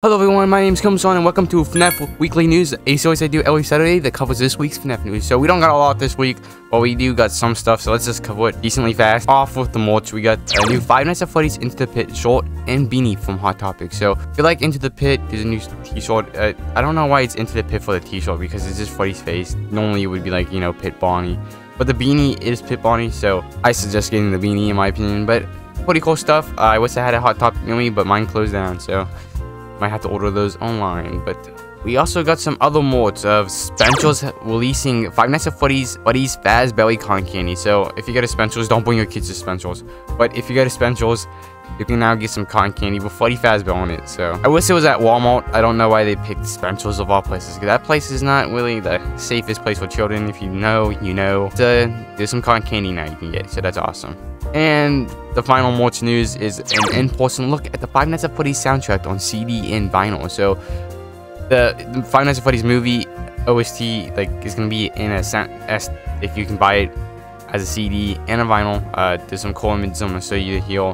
Hello everyone, my name is Komasan and welcome to FNAF Weekly News. As always I do every Saturday that covers this week's FNAF news. So we don't got a lot this week, but we do got some stuff, so let's just cover it decently fast. Off with the merch, we got a new Five Nights at Freddy's Into the Pit short and beanie from Hot Topic. So if you like Into the Pit, there's a new t-shirt. Uh, I don't know why it's Into the Pit for the t-shirt because it's just Freddy's face. Normally it would be like, you know, Pit Bonnie. But the beanie is Pit Bonnie, so I suggest getting the beanie in my opinion. But pretty cool stuff. Uh, I wish I had a Hot Topic near me, but mine closed down, so... Might have to order those online, but we also got some other mods of Spencer's releasing Five Nights at Freddy's Freddy's Fazbear Cotton Candy. So if you go to Spencer's, don't bring your kids to Spencer's. But if you go to Spencer's, you can now get some cotton candy with Freddy Fazbear on it. So I wish it was at Walmart. I don't know why they picked Spencer's of all places. Because that place is not really the safest place for children. If you know, you know. So there's some cotton candy now you can get. So that's awesome. And the final merch news is an in-person look at the Five Nights at Freddy's soundtrack on CD and vinyl. So the, Five Nights at Freddy's movie OST like is gonna be in a sound if you can buy it as a CD and a vinyl. Uh, there's some cool images I'm gonna show you here.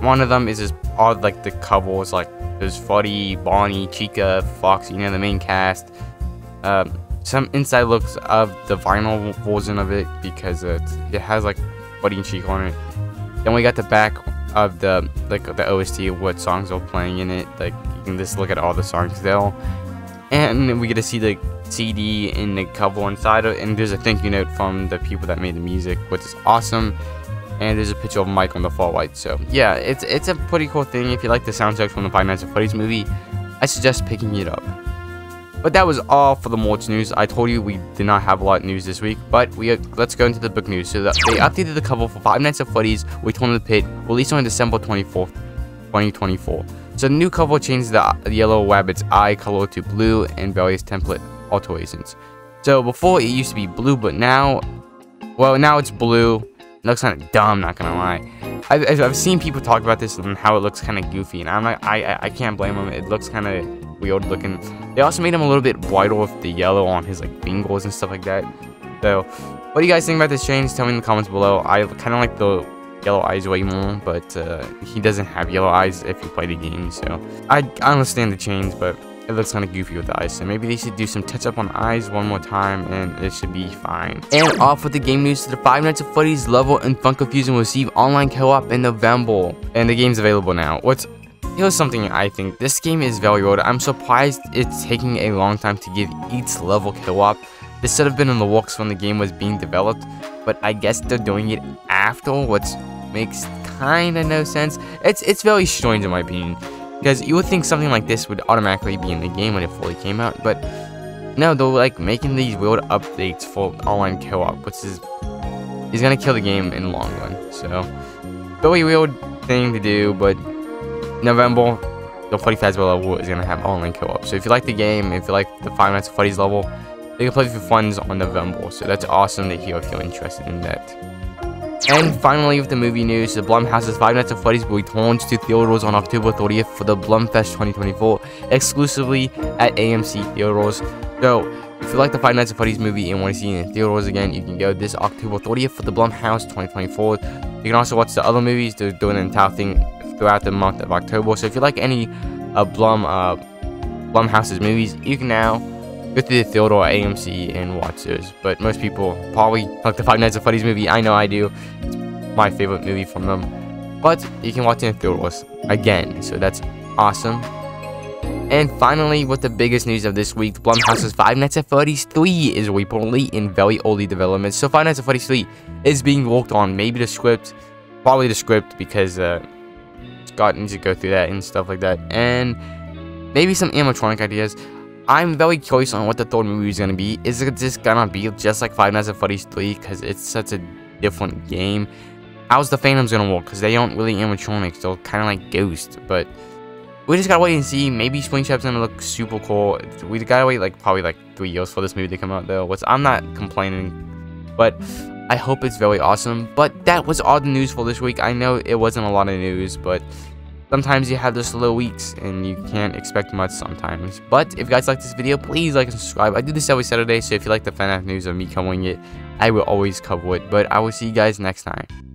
One of them is just all like the covers, like there's Freddy, Bonnie, Chica, Foxy, you know the main cast. Um, some inside looks of the vinyl version of it because it has like Buddy and Chica on it. Then we got the back of the like the OST what songs are playing in it. Like you can just look at all the songs there. And we get to see the CD in the cover inside of it, and there's a thank you note from the people that made the music, which is awesome. And there's a picture of Mike on the far right. So yeah, it's it's a pretty cool thing. If you like the soundtrack from the Five Nights at Freddy's movie, I suggest picking it up. But that was all for the merch news. I told you we did not have a lot of news this week, but we are, let's go into the book news. So they updated the cover for Five Nights at Freddy's Return of the Pit, released on December 24th, 2024. So the new cover changed the, the yellow rabbit's eye color to blue and various template alterations. So before it used to be blue, but now, well, now it's blue. It looks kind of dumb, not gonna lie. I've, I've seen people talk about this and how it looks kind of goofy, and I'm like, I, I can't blame them. It looks kind of weird looking. They also made him a little bit whiter with the yellow on his like fingers and stuff like that. So, what do you guys think about this change? Tell me in the comments below. I kind of like the yellow eyes way more, but uh, he doesn't have yellow eyes if you play the game. So, I, I understand the change, but it looks kind of goofy with the eyes. So maybe they should do some touch up on eyes one more time and it should be fine. And off with the game news, to the Five Nights at Freddy's level and Funko Fusion will receive online co-op in November. And the game's available now. What's Here's something I think. This game is very old. I'm surprised it's taking a long time to give each level co-op. This should have been in the works when the game was being developed, but I guess they're doing it after, which makes kinda no sense. It's it's very strange in my opinion. Because you would think something like this would automatically be in the game when it fully came out, but no, they're like making these weird updates for online co-op, which is is gonna kill the game in the long run. So, very weird thing to do, but November, the Freddy Fazbear level is gonna have online co-op. So if you like the game, if you like the Five Nights at Freddy's level, you can play with your friends on November. So that's awesome to hear if you're interested in that. And finally, with the movie news, the Blumhouse's Five Nights at Freddy's will returns to theaters on October 30th for the Blumfest 2024, exclusively at AMC Theaters. So, if you like the Five Nights at Freddy's movie and want to see it in theaters again, you can go this October 30th for the Blumhouse 2024. You can also watch the other movies. They're doing an entire thing throughout the month of October. So if you like any uh, Blum uh, Blumhouse's movies, you can now go to the theater or AMC and watch those. But most people probably like the Five Nights at Freddy's movie. I know I do. It's my favorite movie from them. But you can watch it in theaters again, so that's awesome. And finally, with the biggest news of this week, Blumhouse's Five Nights at Freddy's 3 is reportedly in very early development. So Five Nights at Freddy's 3 is being worked on. Maybe the script, probably the script because uh, Needs to go through that and stuff like that. And maybe some animatronic ideas. I'm very curious on what the third movie is gonna be. Is it just gonna be just like Five Nights at Freddy's 3? Because it's such a different game. How's the Phantoms gonna work? Because they aren't really animatronics. They're kind of like ghosts. But we just gotta wait and see. Maybe Springtrap's gonna look super cool. We gotta wait like probably like three years for this movie to come out though. Which I'm not complaining. But I hope it's very awesome. But that was all the news for this week. I know it wasn't a lot of news, but sometimes you have those slow weeks and you can't expect much sometimes. But if you guys like this video, please like and subscribe. I do this every Saturday, so if you like the FNAF news of me covering it, I will always cover it. But I will see you guys next time.